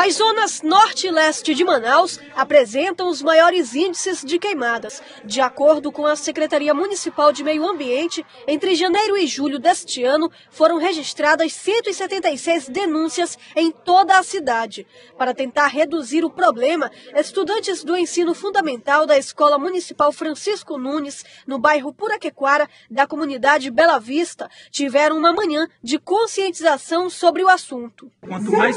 As zonas norte e leste de Manaus apresentam os maiores índices de queimadas. De acordo com a Secretaria Municipal de Meio Ambiente, entre janeiro e julho deste ano foram registradas 176 denúncias em toda a cidade. Para tentar reduzir o problema, estudantes do ensino fundamental da Escola Municipal Francisco Nunes, no bairro Puraquequara, da comunidade Bela Vista, tiveram uma manhã de conscientização sobre o assunto. Quanto mais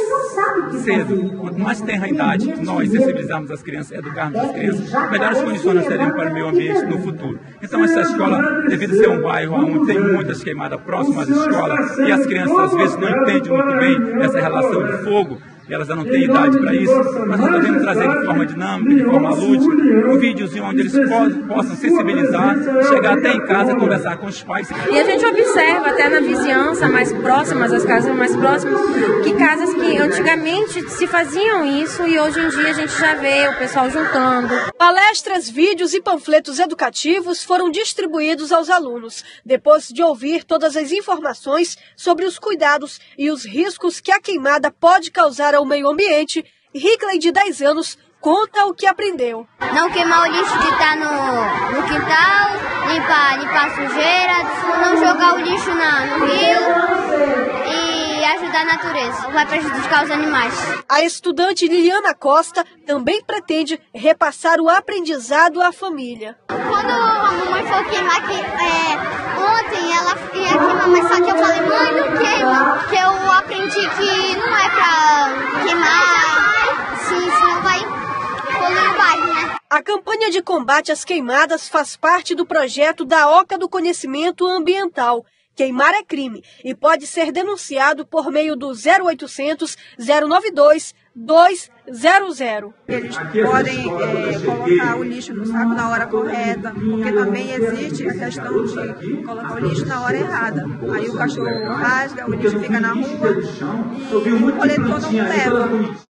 cedo quanto mais tenra a idade, nós sensibilizarmos as crianças, educarmos as crianças, melhores condições nós teremos para o meio ambiente no futuro. Então, essa escola, devido a ser um bairro onde tem muitas queimadas próximas à escola, e as crianças às vezes não entendem muito bem essa relação de fogo, elas já não têm idade para isso, mas nós devemos trazer de forma dinâmica, de forma lúdica, um videozinho onde eles possam sensibilizar, chegar até em casa, conversar com os pais. E a gente observa até na vizinhança mais próximas, as casas mais próximas, que casas que antigamente se faziam isso e hoje em dia a gente já vê o pessoal juntando. Palestras, vídeos e panfletos educativos foram distribuídos aos alunos, depois de ouvir todas as informações sobre os cuidados e os riscos que a queimada pode causar ao ao meio ambiente, Hickley, de 10 anos, conta o que aprendeu. Não queimar o lixo que está no, no quintal, limpar, limpar sujeira, não jogar o lixo na, no rio e ajudar a natureza. Vai prejudicar os animais. A estudante Liliana Costa também pretende repassar o aprendizado à família. Quando a mamãe for queimar, que, é, ontem ela ia queimar, mas só que eu falei, mãe, não queima. Que eu aprendi que não é pra queimar, sim, senão vai poluir o bairro, né? A campanha de combate às queimadas faz parte do projeto da Oca do Conhecimento Ambiental. Queimar é crime e pode ser denunciado por meio do 0800 092 200. Eles podem é, colocar o lixo no saco na hora correta, porque também existe a questão de colocar o lixo na hora errada. Aí o cachorro rasga, o lixo fica na rua e o coletor não leva.